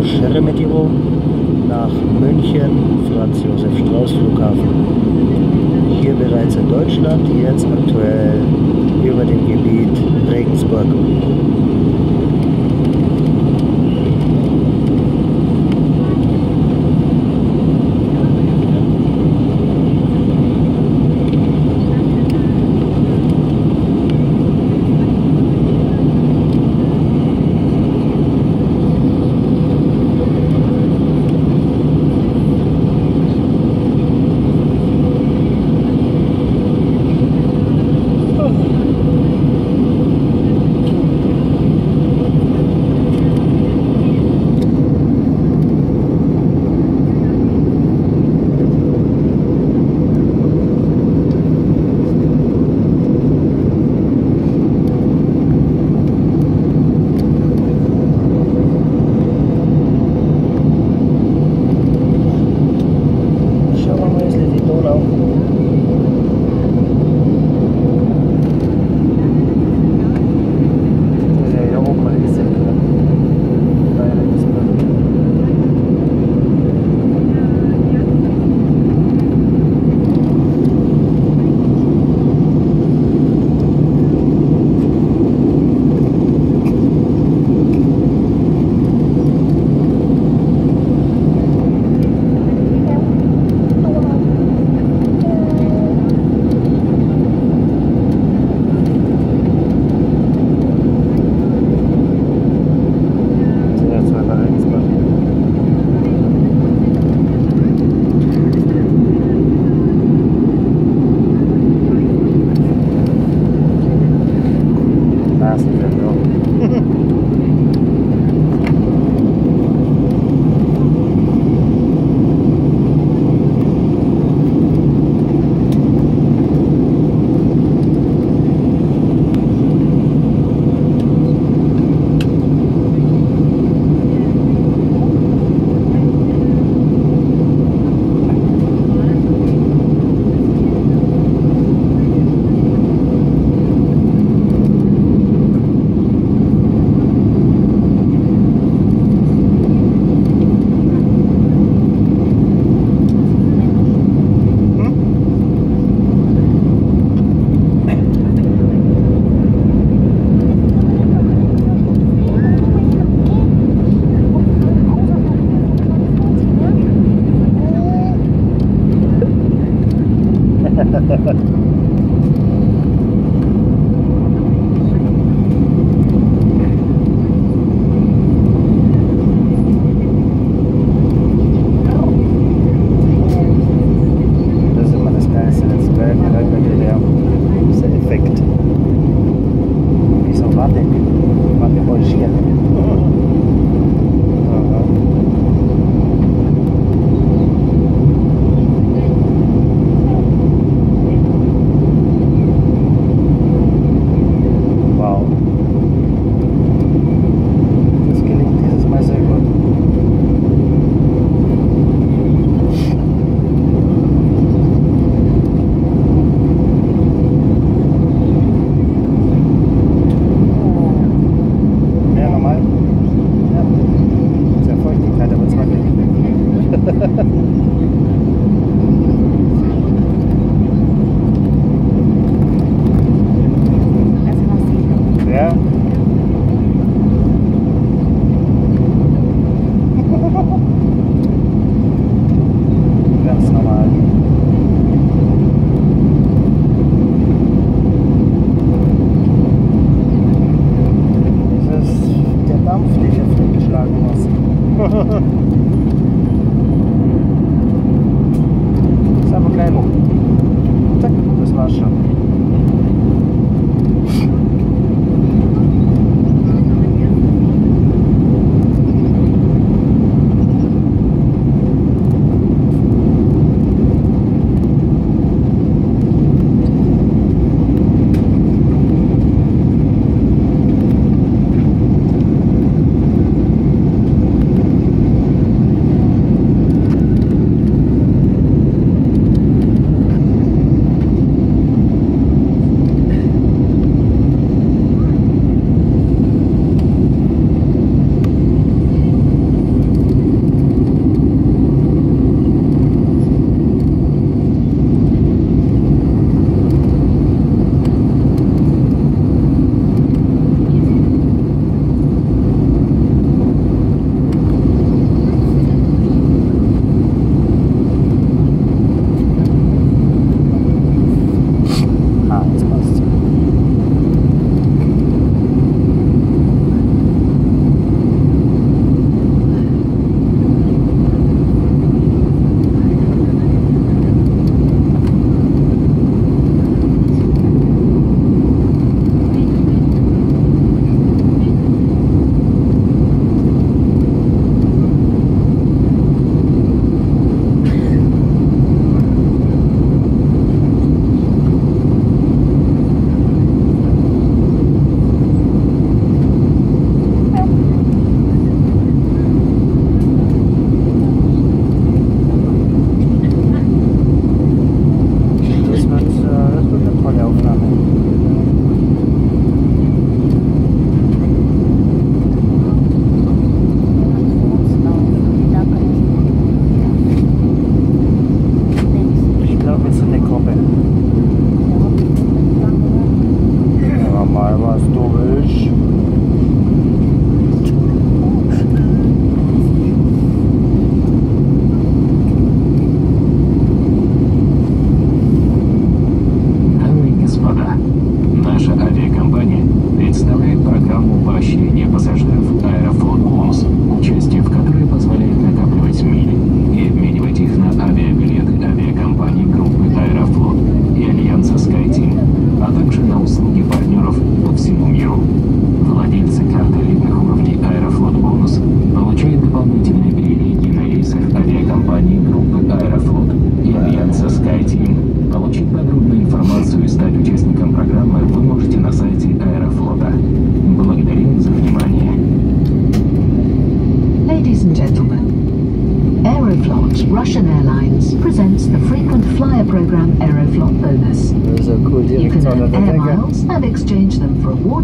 Moskau Sheremetyevo nach München Franz Josef Strauß Flughafen. Hier bereits in Deutschland, jetzt aktuell über dem Gebiet Regensburg. ass in the middle.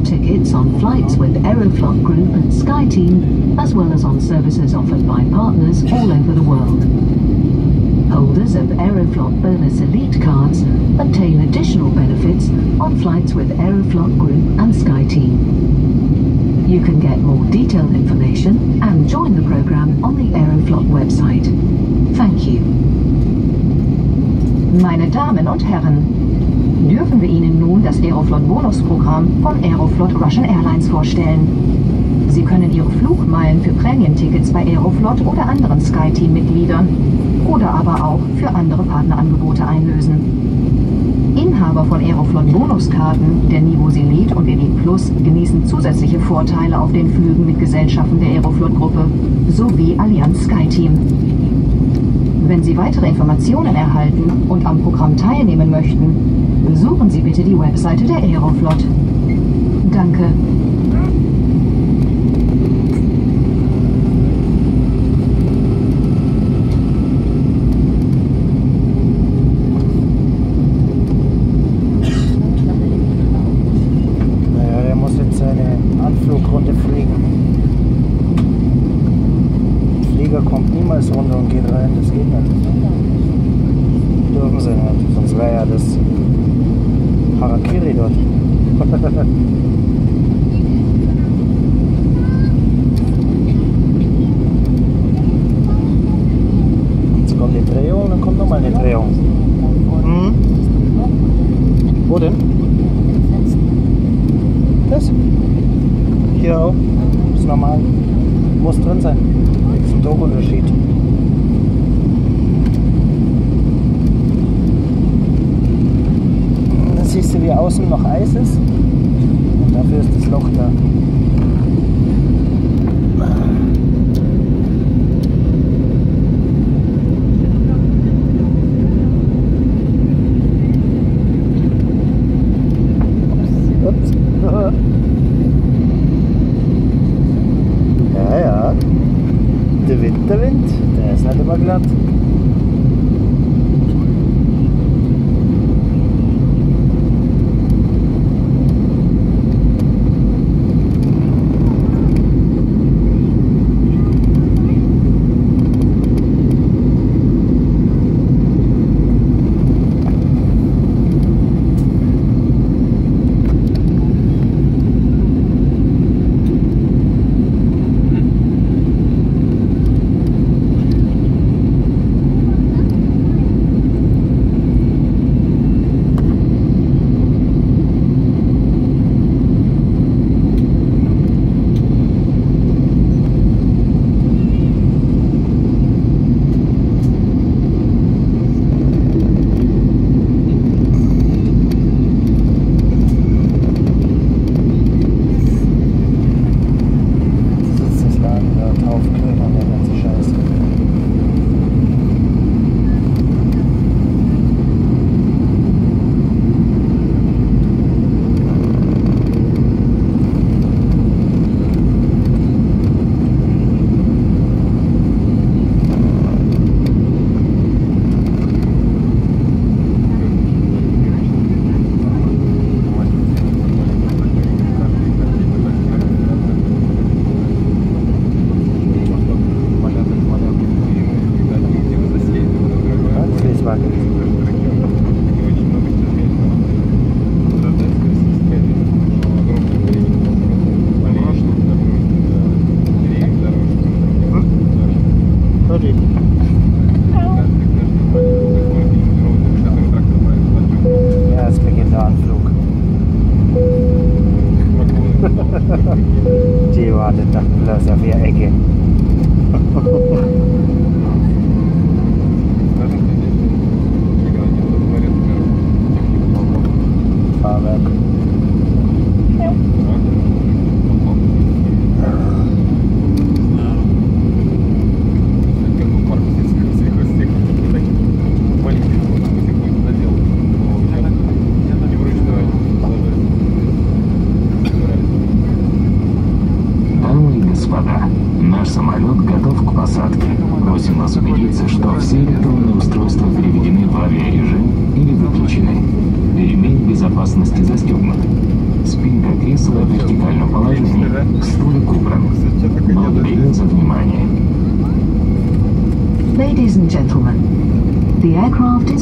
Tickets on flights with Aeroflot Group and SkyTeam, as well as on services offered by partners all over the world. Holders of Aeroflot Bonus Elite cards obtain additional benefits on flights with Aeroflot Group and SkyTeam. You can get more detailed information and join the program on the Aeroflot website. Thank you. Meine Damen und Herren, dürfen wir Ihnen nun das Aeroflot Bonusprogramm von Aeroflot Russian Airlines vorstellen. Sie können Ihre Flugmeilen für Prämientickets bei Aeroflot oder anderen SkyTeam-Mitgliedern oder aber auch für andere Partnerangebote einlösen. Inhaber von Aeroflot Bonuskarten der Niveau Elite und Elite Plus genießen zusätzliche Vorteile auf den Flügen mit Gesellschaften der Aeroflot-Gruppe sowie Allianz SkyTeam. Wenn Sie weitere Informationen erhalten und am Programm teilnehmen möchten, besuchen Sie bitte die Webseite der Aeroflot. Danke. Naja, der muss jetzt seine Anflugrunde fliegen. Der Flieger kommt niemals runter und geht rein, das geht nicht. Dürfen sie nicht, das Harakiri dort. Jetzt kommt die Drehung, dann kommt nochmal eine Drehung. Hm? Wo denn? Das? Hier auch. Ist normal. Muss drin sein. Ist ein Druckunterschied. Außen noch Eis ist. Und dafür ist das Loch da.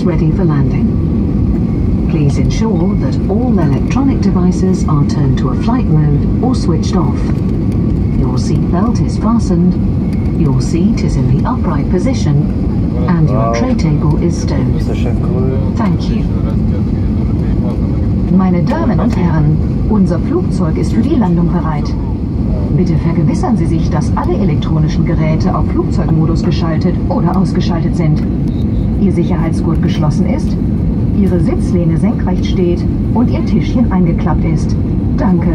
Is ready for landing. Please ensure that all electronic devices are turned to a flight mode or switched off. Your seatbelt is fastened, your seat is in the upright position, and your tray table is stowed. Thank you. Meine Damen und Herren, unser Flugzeug ist für die Landung bereit. Bitte vergewissern Sie sich, dass alle elektronischen Geräte auf Flugzeugmodus geschaltet oder ausgeschaltet sind. Ihr Sicherheitsgurt geschlossen ist, Ihre Sitzlehne senkrecht steht und Ihr Tischchen eingeklappt ist. Danke.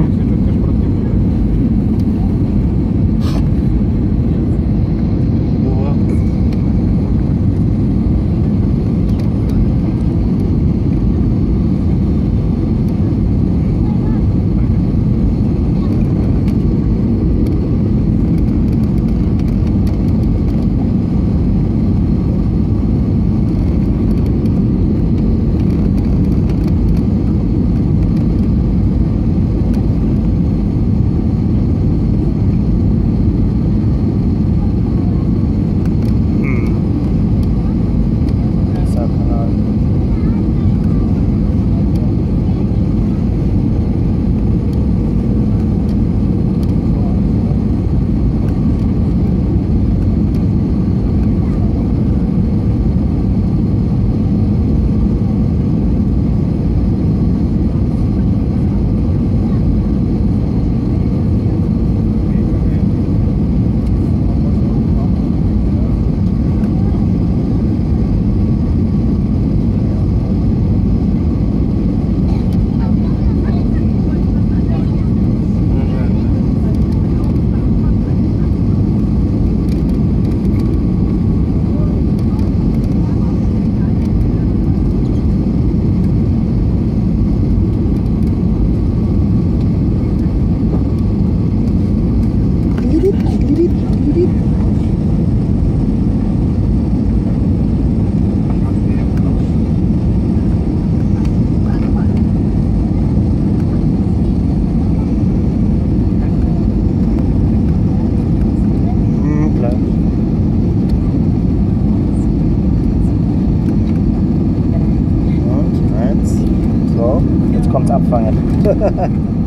Jetzt kommt's abfangen.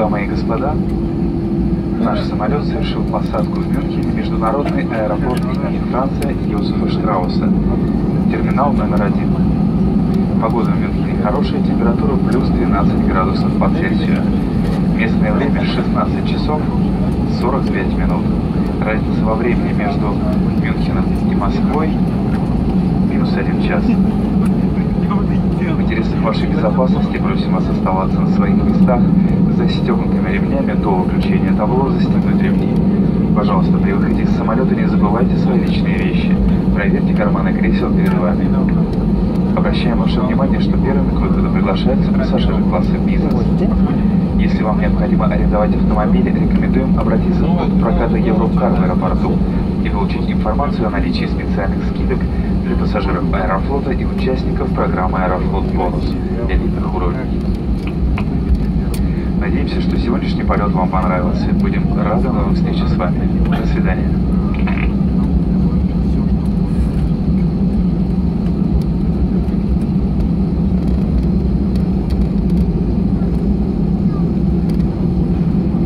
Дамы и господа, наш самолет совершил посадку в Мюнхене, международный аэропорт имени Франция Йозефа Штрауса, терминал номер один. Погода в Мюнхене хорошая, температура плюс 12 градусов по Цельсию. Местное время 16 часов 45 минут. Разница во времени между Мюнхеном и Москвой минус один час. Вашей безопасности просим вас оставаться на своих местах с застегнутыми ремнями до выключения табло застегнуть ремни. Пожалуйста, при выходе из самолета не забывайте свои личные вещи. Проверьте карманы кресел перед вами. Обращаем ваше внимание, что первыми к выходу приглашаются пассажиры класса бизнес. Если вам необходимо арендовать автомобиль, рекомендуем обратиться в пункт проката Европкар в аэропорту и получить информацию о наличии специальных скидок для пассажиров Аэрофлота и участников программы Аэрофлот Бонус элитных уровней. Надеемся, что сегодняшний полет вам понравился. Будем рады новым встрече с вами. До свидания.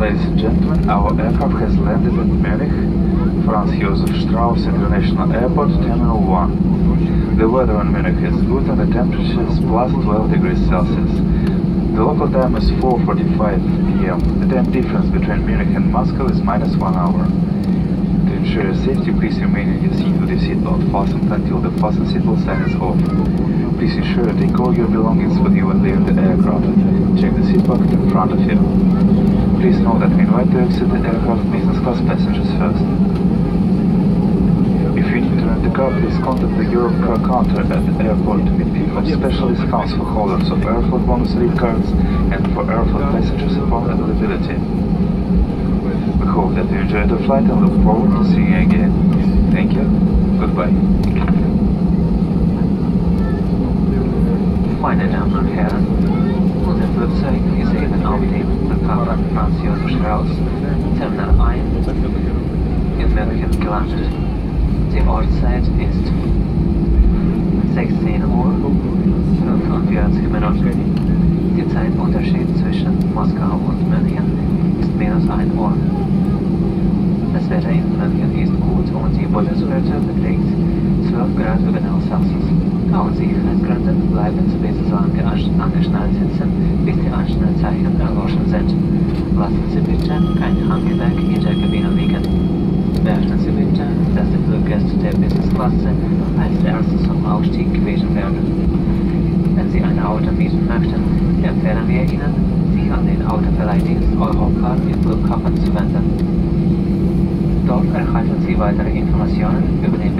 Ladies and gentlemen, our aircraft has landed in Munich, Franz Josef Strauss International Airport, Terminal 1. The weather in Munich is good and the temperature is plus 12 degrees Celsius. The local time is 4.45 pm. The time difference between Munich and Moscow is minus one hour. To ensure safety, please remain in your seat with your seatbelt fastened until the fasten seatbelt sign is off. Please ensure to take all your belongings with you when leaving the aircraft. Check the seat pocket in front of you. Please know that we invite to exit the aircraft business class passengers first. If you need to rent a car, please contact the Europe car counter at the airport. We have special discounts for holders of Airflow bonus lead cards and for Airflow passengers upon availability. Hope that you enjoyed the flight and look forward to seeing you again. Thank you. Goodbye. Meine Damen und Herren, unser Flugzeug ist eben auf dem Flughafen Franz Josef Strauß, Terminal 1 in München gelandet. Die Ortszeit ist 16 Uhr 45 Minuten. Der Zeitunterschied zwischen Moskau und München 1 Uhr. Das Wetter in München ist gut und die Bundeswetter beträgt 12 Grad über null Celsius. Aus Sicherheitsgründen bleiben Sie so lange angeschnallt sitzen, bis die Anschnallzeichen erloschen sind. Lassen Sie bitte kein Handgepäck in der Kabine liegen. Beachten Sie bitte, dass die Fluggäste der Businessklasse als erstes zum Aufstieg gewesen werden. Wenn Sie ein Auto mieten möchten, empfehlen wir Ihnen, sich an den Autoverleihdienst Europcar im Flughafen zu wenden. Dort erhalten Sie weitere Informationen über den